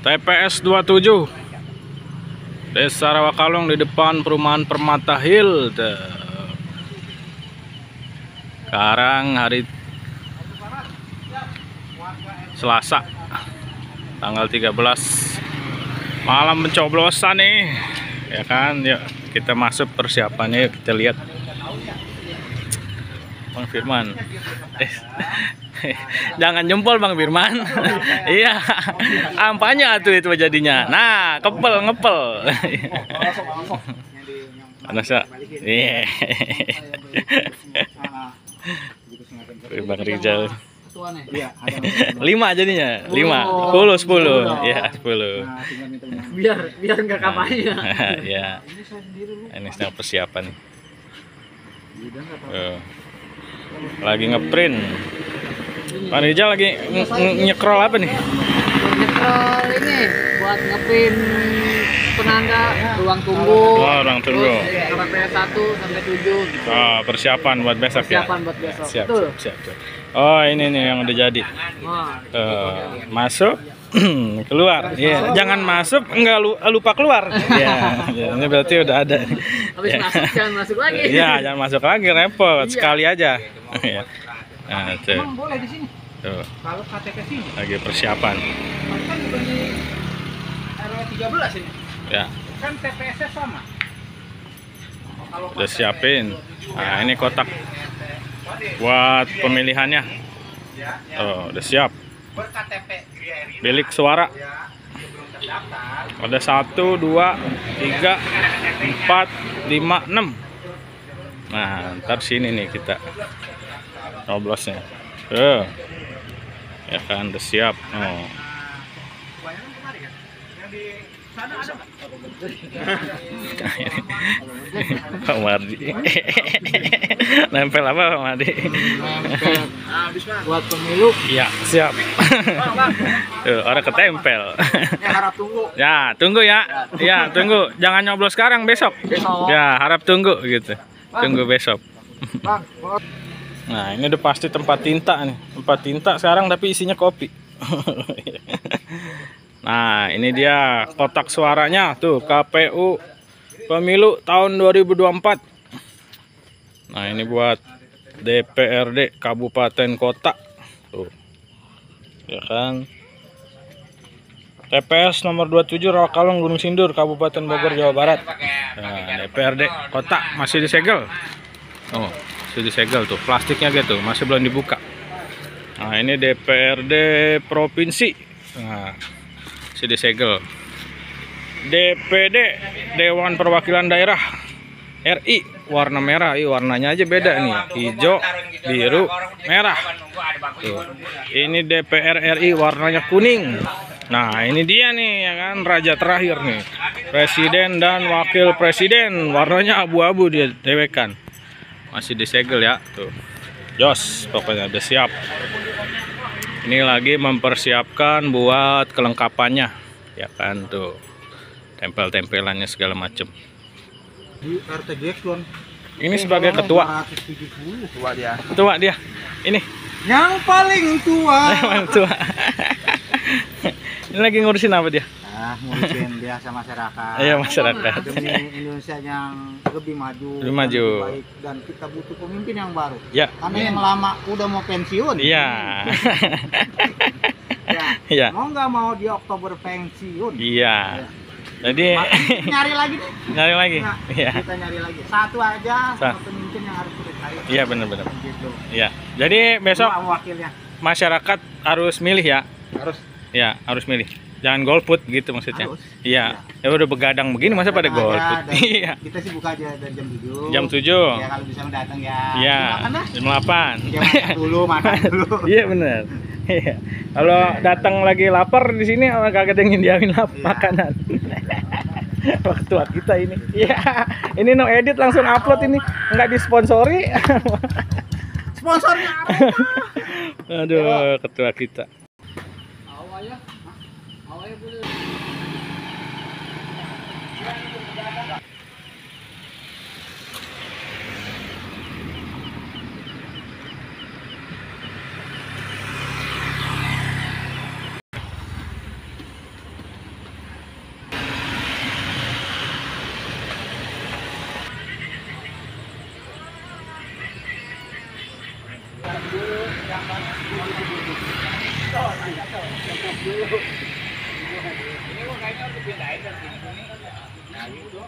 TPS 27 Desa Rawakalong di depan perumahan Permata Hill. Sekarang hari Selasa tanggal 13 malam pencoblosan nih ya kan? Yuk kita masuk persiapannya yuk kita lihat Bang Firman. Eh, jangan jempol Bang Firman. Iya. Ampanya tuh itu jadinya. Nah kepel ngepel. Panas ya iya. Bang Rizal lima jadinya. Lima. Sepuluh sepuluh. Ya sepuluh. Biar biar nggak kampanye ya ini sedang persiapan Tuh. Lagi ngeprint Pak Rizal lagi nyekrol apa nih nyetrol ini buat ngepin penanda ruang tunggu Oh, ruang tunggu. terus KPPS 1 sampai 7 gitu. oh, persiapan buat besok ya Persiapan buat besok. siap, Betul. siap, siap, siap. oh ini nih yang udah jadi Wah, Tuh, masuk keluar Iya, jangan masuk enggak lu- lupa keluar ya ini berarti udah ada habis Ya. masuk jangan masuk lagi Iya, jangan masuk lagi repot Iya. sekali aja. Iya. Nah, tuh. Emang boleh di sini. Tuh, Kalau KTP sini, lagi persiapan. kan bukan di RW 13 ini. Ya, Kan TPS-nya sama. Kalau udah siapin. Nah, ini kotak buat pemilihannya. Oh, udah siap. Bilik suara. Ada satu, dua, tiga, empat, lima, enam. Nah, ntar sini nih kita coblosnya. Tuh. Ya kan, udah siap. Oh. Pak Mardi. Nempel apa Pak Mardi? Nempel. Habis mah. buat pemilu. Iya siap. Tuh orang ketempel. Ya harap tunggu. ya tunggu ya. Ya tunggu. Jangan nyoblos sekarang besok. Ya harap tunggu gitu. Tunggu besok. Nah ini udah pasti tempat tinta nih. Tempat tinta sekarang tapi isinya kopi nah ini dia kotak suaranya tuh KPU pemilu tahun 2024 nah ini buat DPRD Kabupaten Kota tuh ya kan TPS nomor 27 Rawakalong Gunung Sindur Kabupaten Bogor Jawa Barat nah, DPRD Kota masih disegel Oh, sudah disegel tuh. Plastiknya gitu, masih belum dibuka. Nah, ini DPRD provinsi. Nah, masih disegel. DPD Dewan Perwakilan Daerah RI warna merah, Ih, warnanya aja beda nih. Hijau, biru, merah. Tuh. Ini DPR RI warnanya kuning. Nah, ini dia nih ya kan raja terakhir nih. Presiden dan wakil presiden warnanya abu-abu dia dewekan masih disegel ya tuh jos pokoknya udah siap ini lagi mempersiapkan buat kelengkapannya. Ya kan tuh. Tempel-tempelannya segala macem. Di RTGX Don. ini sebagai ketua. 270 tua dia. ketua dia. Ini. Yang paling tua. emang tua. Ini lagi ngurusin apa dia Ngurusin biasa masyarakat. iya masyarakat Demi Indonesia yang lebih maju, Lebih maju. baik dan kita butuh pemimpin yang baru. ya Karena yang lama udah mau pensiun. iya Ya. iya Mau nggak mau di Oktober pensiun? iya jadi Makanya nyari lagi deh. nyari lagi Nah, iya Kita nyari lagi. Satu aja Sa- sama pemimpin yang harus kita cari. iya benar-benar Gitu. iya jadi besok wakilnya. masyarakat harus milih ya Harus. ya harus milih jangan golput gitu maksudnya. Harus. iya. Ya udah begadang begini masa pada golput? Iya. Kita sih buka aja dari jam 7. jam 7 Ya kalau bisa datang ya. iya. Makan dah. jam 8 Ya makan dulu, makan dulu. iya bener. Iya. Kalau datang lagi lapar di sini orang kagak ada yang nyediain lap Iya. makanan. Ketua kita ini. Iya. Ini no edit langsung upload ini. Nggak disponsori. Sponsornya apa? aduh ketua kita Ini kayaknya harus dipindahin dari sini. Nah, gitu.